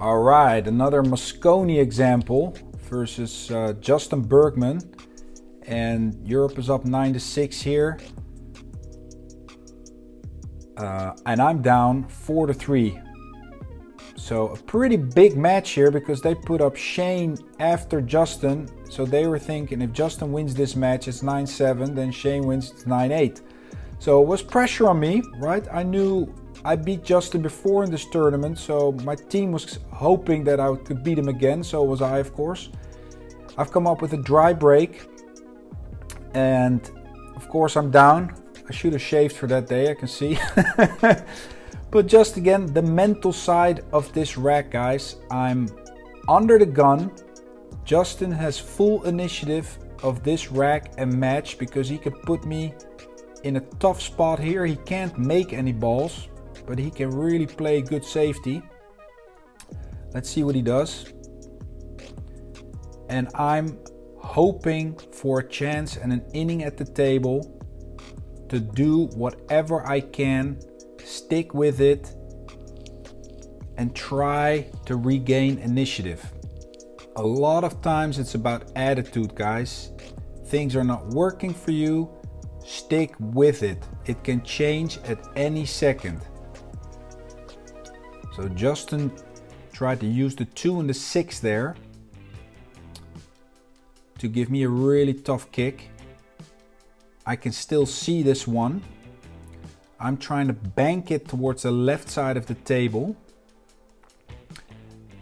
All right, another Mosconi example versus uh, Justin Bergman. And Europe is up 9 to 6 here. Uh, and I'm down 4 to 3. So a pretty big match here because they put up Shane after Justin. So they were thinking if Justin wins this match, it's 9-7, then Shane wins, 9-8. So it was pressure on me, right? I knew I beat Justin before in this tournament, so my team was hoping that I could beat him again. So was I, of course. I've come up with a dry break, and of course I'm down. I should have shaved for that day, I can see. but just again, the mental side of this rack, guys. I'm under the gun. Justin has full initiative of this rack and match because he can put me in a tough spot here. He can't make any balls, but he can really play good safety. Let's see what he does. And I'm hoping for a chance and an inning at the table to do whatever I can, stick with it, and try to regain initiative. A lot of times it's about attitude, guys. Things are not working for you, stick with it. It can change at any second. So Justin tried to use the 2 and the 6 there to give me a really tough kick. I can still see this one. I'm trying to bank it towards the left side of the table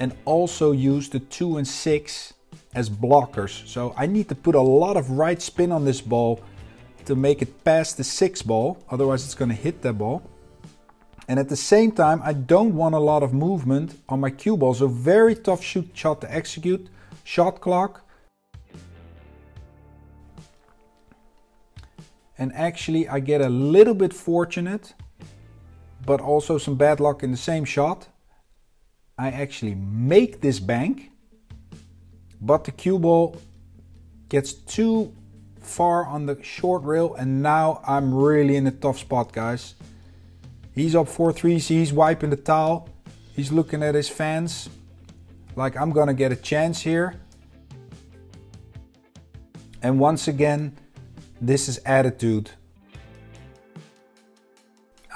and also use the 2 and 6 as blockers. So I need to put a lot of right spin on this ball to make it past the 6 ball, otherwise it's going to hit that ball. And at the same time, I don't want a lot of movement on my cue ball. So very tough shoot shot to execute. Shot clock, and actually I get a little bit fortunate but also some bad luck in the same shot. I actually make this bank but the cue ball gets too far on the short rail and now I'm really in a tough spot guys. He's up 4-3, he's wiping the towel, he's looking at his fans like I'm gonna get a chance here. And once again, this is attitude.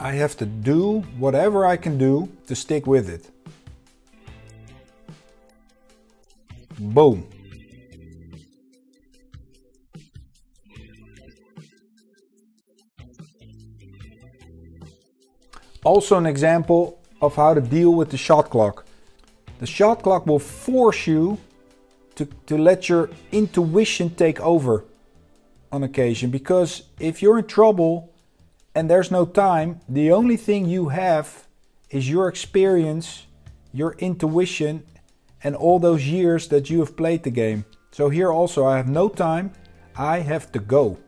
I have to do whatever I can do to stick with it. Boom. Also an example of how to deal with the shot clock. The shot clock will force you to, to let your intuition take over on occasion because if you're in trouble and there's no time, the only thing you have is your experience, your intuition, and all those years that you have played the game. So here also I have no time, I have to go.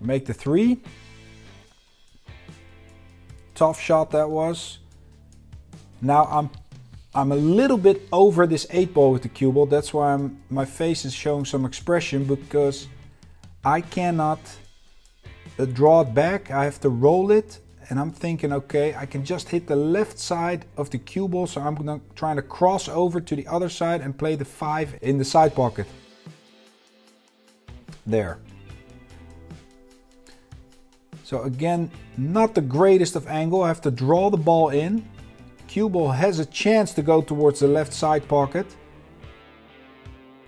Make the three. Tough shot that was. Now I'm I'm a little bit over this 8 ball with the cue ball. That's why I'm, my face is showing some expression because I cannot uh, draw it back. I have to roll it and I'm thinking, okay, I can just hit the left side of the cue ball. So I'm trying to cross over to the other side and play the 5 in the side pocket. There. So again, not the greatest of angle. I have to draw the ball in cue ball has a chance to go towards the left side pocket.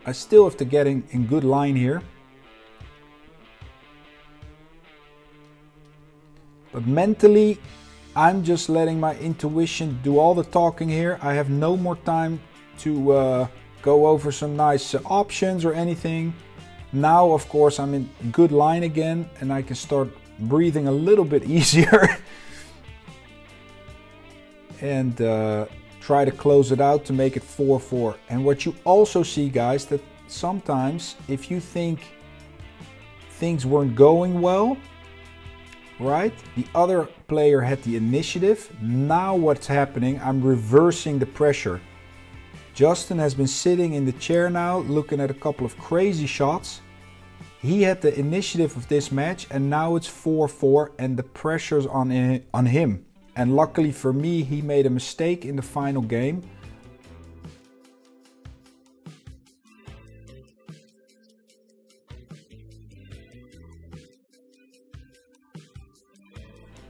I still have to get in, in good line here. But mentally, I'm just letting my intuition do all the talking here. I have no more time to uh, go over some nice uh, options or anything. Now, of course, I'm in good line again and I can start breathing a little bit easier and uh, try to close it out to make it 4-4. And what you also see guys, that sometimes if you think things weren't going well, right? The other player had the initiative. Now what's happening, I'm reversing the pressure. Justin has been sitting in the chair now, looking at a couple of crazy shots. He had the initiative of this match and now it's 4-4 and the pressure's on, on him And luckily for me, he made a mistake in the final game.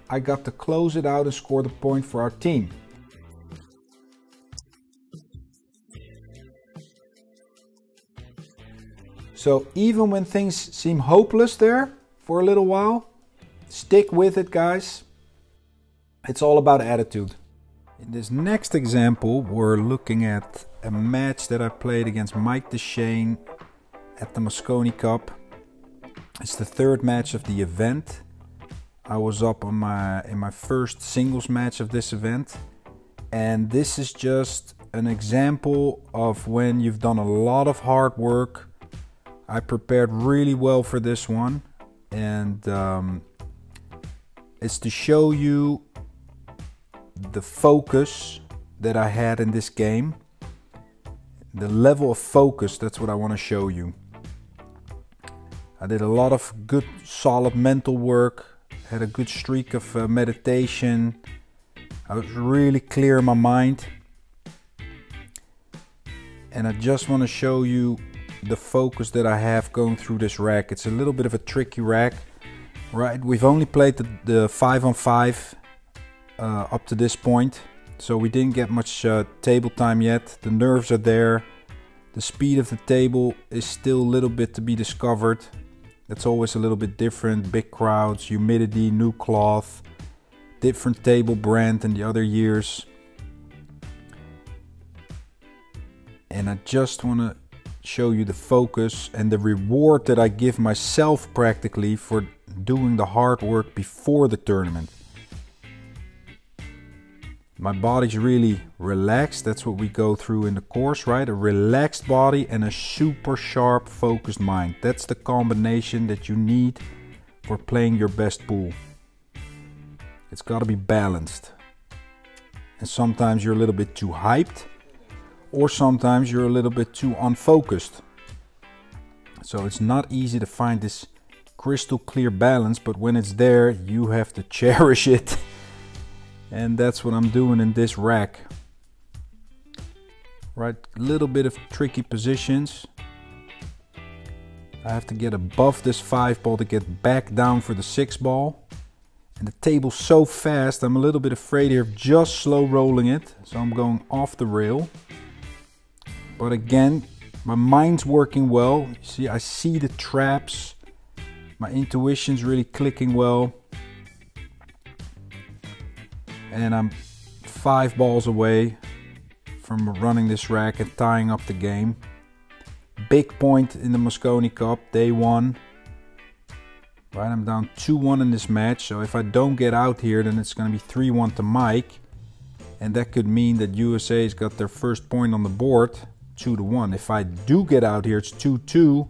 I got to close it out and score the point for our team. So even when things seem hopeless there for a little while, stick with it, guys. It's all about attitude. In this next example, we're looking at a match that I played against Mike Dechaine at the Mosconi Cup. It's the third match of the event. I was up on my in my first singles match of this event, and this is just an example of when you've done a lot of hard work I prepared really well for this one, and um, it's to show you the focus that I had in this game. The level of focus, that's what I want to show you. I did a lot of good, solid mental work, had a good streak of uh, meditation. I was really clear in my mind. And I just want to show you the focus that I have going through this rack. It's a little bit of a tricky rack, right? We've only played the, the five on five uh, up to this point, so we didn't get much uh, table time yet. The nerves are there. The speed of the table is still a little bit to be discovered. That's always a little bit different. Big crowds, humidity, new cloth, different table brand than the other years. And I just want to show you the focus and the reward that I give myself practically for doing the hard work before the tournament. My body's really relaxed. That's what we go through in the course, right? A relaxed body and a super sharp, focused mind. That's the combination that you need for playing your best pool. It's got to be balanced. And sometimes you're a little bit too hyped or sometimes you're a little bit too unfocused. So it's not easy to find this crystal clear balance, but when it's there, you have to cherish it. and that's what I'm doing in this rack. Right, a little bit of tricky positions. I have to get above this 5 ball to get back down for the 6 ball. And the table's so fast, I'm a little bit afraid here of just slow rolling it. So I'm going off the rail. But again, my mind's working well. You see, I see the traps. My intuition's really clicking well. And I'm five balls away from running this rack and tying up the game. Big point in the Mosconi Cup, day one. Right, I'm down 2-1 in this match, so if I don't get out here, then it's going to be 3-1 to Mike. And that could mean that USA's got their first point on the board. 2 to 1. If I do get out here, it's 2 2.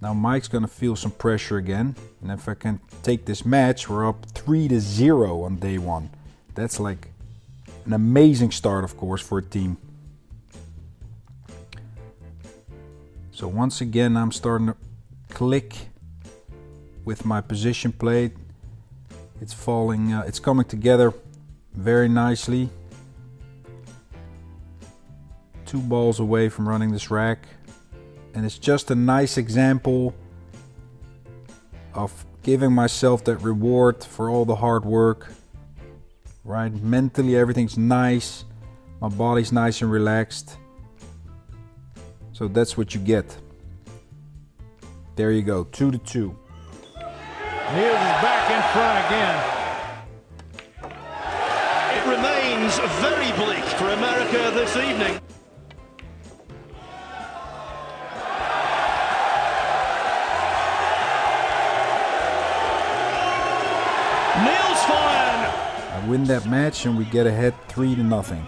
Now Mike's gonna feel some pressure again. And if I can take this match, we're up 3 to 0 on day one. That's like an amazing start, of course, for a team. So once again, I'm starting to click with my position plate. It's falling, uh, it's coming together very nicely two balls away from running this rack. And it's just a nice example of giving myself that reward for all the hard work. Right? Mentally, everything's nice. My body's nice and relaxed. So that's what you get. There you go, two to two. Niels is back in front again. It remains very bleak for America this evening. Win that match and we get ahead three to nothing.